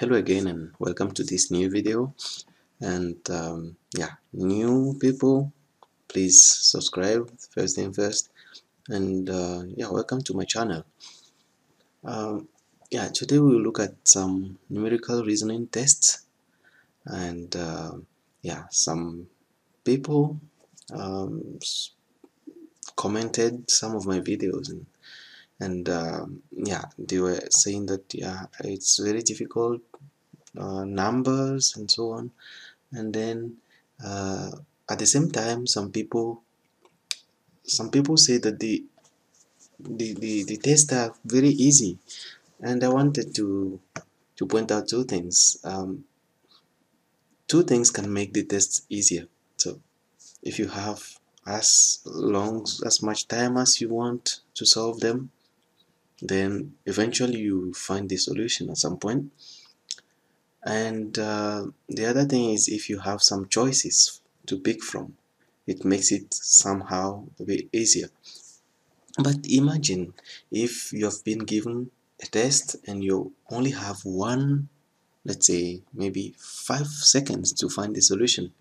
hello again and welcome to this new video. And um, yeah new people please subscribe first thing first. And uh, yeah welcome to my channel. Um, yeah today we'll look at some numerical reasoning tests. And uh, yeah some people um, commented some of my videos and and um, yeah they were saying that yeah it's very difficult uh, numbers and so on. And then uh, at the same time some people some people say that the the, the, the tests are very easy. And I wanted to to point out two things. Um, two things can make the test easier. So if you have as long as much time as you want to solve them then eventually you find the solution at some point. And uh, the other thing is if you have some choices to pick from it makes it somehow a bit easier. But imagine if you have been given a test and you only have one let's say maybe five seconds to find the solution.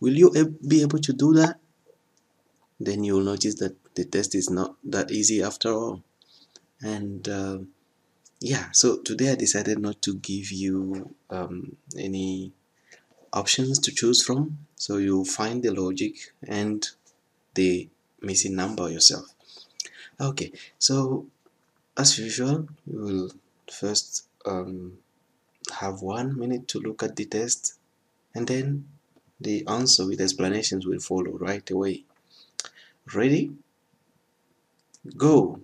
Will you be able to do that? Then you'll notice that the test is not that easy after all and uh, yeah so today I decided not to give you um, any options to choose from. So you find the logic and the missing number yourself. Okay so as usual we will first um, have one minute to look at the test and then the answer with explanations will follow right away. Ready? Go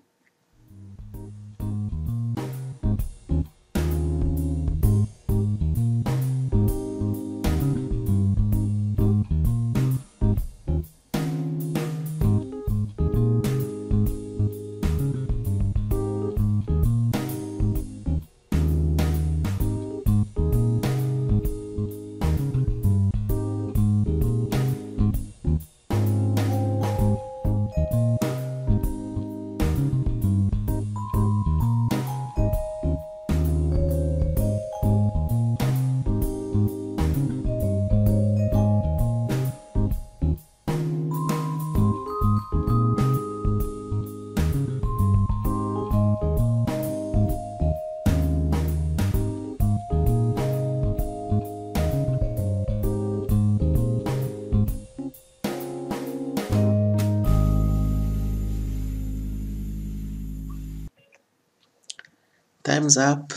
time's up.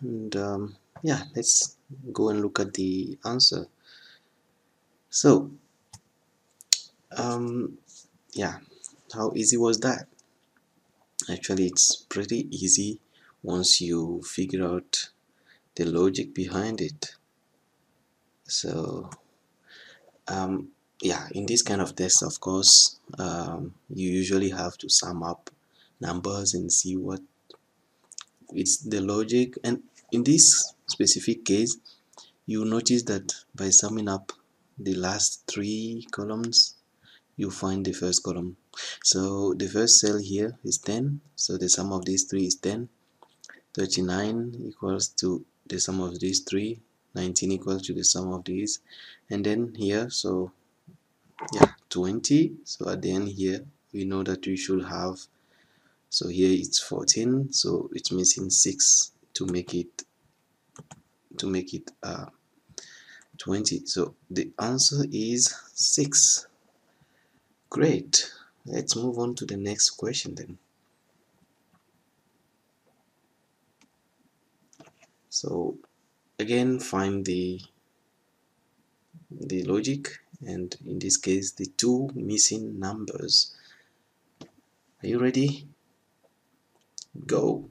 And um, yeah let's go and look at the answer. So um, yeah how easy was that? Actually it's pretty easy once you figure out the logic behind it. So um, yeah in this kind of test of course um, you usually have to sum up numbers and see what it's the logic and in this specific case you notice that by summing up the last three columns you find the first column. So the first cell here is 10 so the sum of these three is 10 39 equals to the sum of these three 19 equals to the sum of these and then here so yeah 20 so at the end here we know that we should have so here it's 14 so it's missing 6 to make it to make it uh, 20 so the answer is 6 great. Let's move on to the next question then. So again find the the logic and in this case the two missing numbers. Are you ready go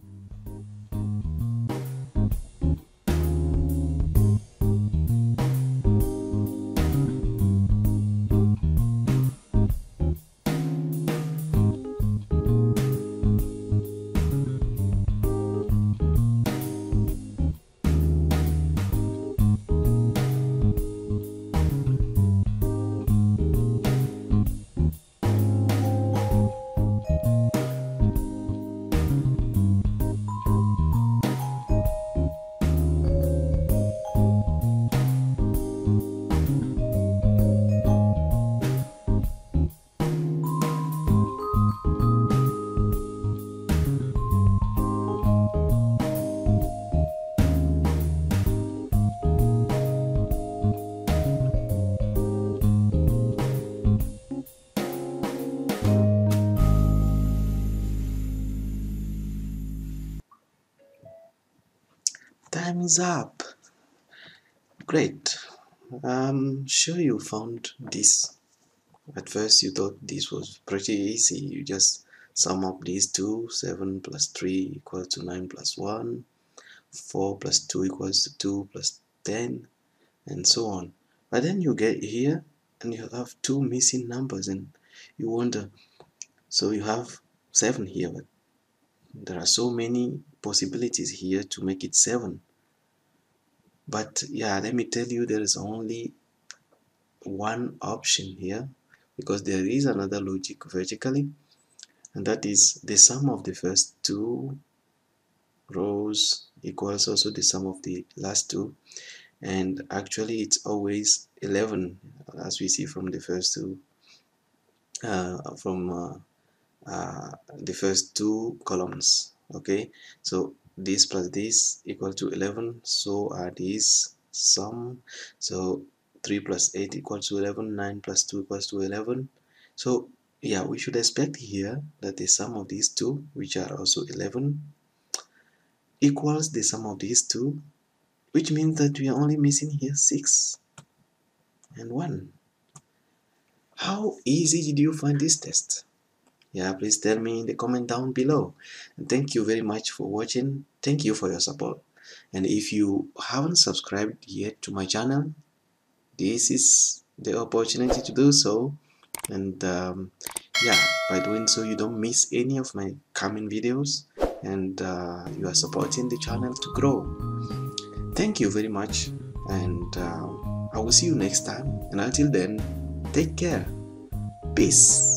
up. Great. I'm sure you found this. At first you thought this was pretty easy. You just sum up these two 7 plus 3 equals to 9 plus 1 4 plus 2 equals to 2 plus 10 and so on. But then you get here and you have two missing numbers and you wonder so you have 7 here but there are so many possibilities here to make it 7 but yeah let me tell you there is only one option here because there is another logic vertically and that is the sum of the first two rows equals also the sum of the last two. And actually it's always 11 as we see from the first two uh, from uh, uh, the first two columns okay? So this plus this equal to 11 so are these sum. So 3 plus 8 equals to 11 9 plus 2 equals to 11 so yeah we should expect here that the sum of these two which are also 11 equals the sum of these two which means that we are only missing here 6 and 1 how easy did you find this test yeah please tell me in the comment down below. And thank you very much for watching. Thank you for your support. And if you haven't subscribed yet to my channel this is the opportunity to do so. And um, yeah by doing so you don't miss any of my coming videos. And uh, you are supporting the channel to grow. Thank you very much. And uh, I will see you next time. And until then take care. Peace